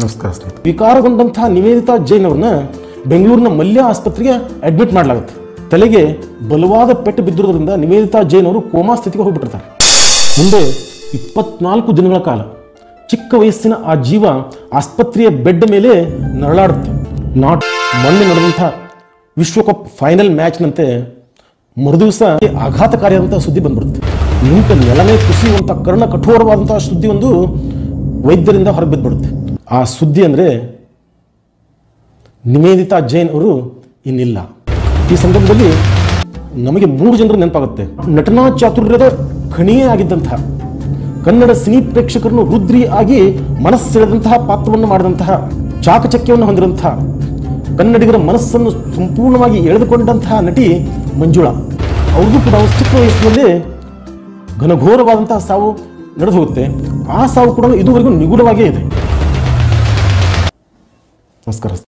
ನಮಸ್ಕಾರ ವಿಕಾರಗೊಂಡಂತಹ ನಿವೇದಿತಾ ಜೈನ್ ಅವ್ರನ್ನ ಬೆಂಗಳೂರಿನ ಮಲ್ಯ ಆಸ್ಪತ್ರೆಗೆ ಅಡ್ಮಿಟ್ ಮಾಡಲಾಗುತ್ತೆ. ತಲೆಗೆ ಬಲವಾದ ಪೆಟ್ಟು ಬಿದ್ದಿರೋದ್ರಿಂದ ನಿವೇದಿತಾ ಜೈನ್ ಅವರು ಕೋಮಾ ಸ್ಥಿತಿಗೆ ಹೋಗ್ಬಿಟ್ಟಿರ್ತಾರೆ. ಮುಂದೆ ಇಪ್ಪತ್ನಾಲ್ಕು ದಿನಗಳ ಕಾಲ ಚಿಕ್ಕ ವಯಸ್ಸಿನ ಆ ಜೀವ ಆಸ್ಪತ್ರೆಯ ಬೆಡ್ ಮೇಲೆ ನರಳಾಡುತ್ತೆ. ನಾಟ್ ಮೊನ್ನೆ ನಡೆದಂಥ ವಿಶ್ವಕಪ್ ಫೈನಲ್ ಮ್ಯಾಚ್ನಂತೆ ಮರುದಿವಸ ಆಘಾತಕಾರಿಯಾದಂಥ ಸುದ್ದಿ ಬಂದ್ಬಿಡುತ್ತೆ. ನಿಂತ ನೆಲನೇ ಕುಸಿಯುವಂಥ ಕರ್ಣ ಕಠೋರವಾದಂತಹ ಸುದ್ದಿ ಒಂದು ವೈದ್ಯರಿಂದ ಹೊರಗೆ ಬಿದ್ದುಬಿಡುತ್ತೆ ಆ ಸುದ್ದಿ ಅಂದರೆ ನಿವೇದಿತಾ ಜೈನ್ ಅವರು ಇನ್ನಿಲ್ಲ. ಈ ಸಂದರ್ಭದಲ್ಲಿ ನಮಗೆ ಮೂರು ಜನರು ನೆನಪಾಗುತ್ತೆ. ನಟನಾ ಚಾತುರ್ಯದ ಖಣಿಯೇ ಆಗಿದ್ದಂತಹ ಕನ್ನಡ ಸಿನಿ ಪ್ರೇಕ್ಷಕರನ್ನು ರುದ್ರಿ ಆಗಿ ಮನಸ್ಸೆಳೆದಂತಹ ಪಾತ್ರವನ್ನು ಮಾಡಿದಂತಹ, ಚಾಕಚಕ್ಯವನ್ನು ಹೊಂದಿರುವಂತಹ ಕನ್ನಡಿಗರ ಮನಸ್ಸನ್ನು ಸಂಪೂರ್ಣವಾಗಿ ಎಳೆದುಕೊಂಡಂತಹ ನಟಿ ಮಂಜುಳಾ. ಅವ್ರಿಗೂ ಕೂಡ ಚಿಕ್ಕ ವಯಸ್ಸಿನಲ್ಲಿ ಘನಘೋರವಾದಂತಹ ಸಾವು ನಡೆದು ಹೋಗುತ್ತೆ. ಆ ಸಾವು ಕೂಡ ಇದುವರೆಗೂ ನಿಗೂಢವಾಗೇ ಇದೆ. ನಮಸ್ಕಾರ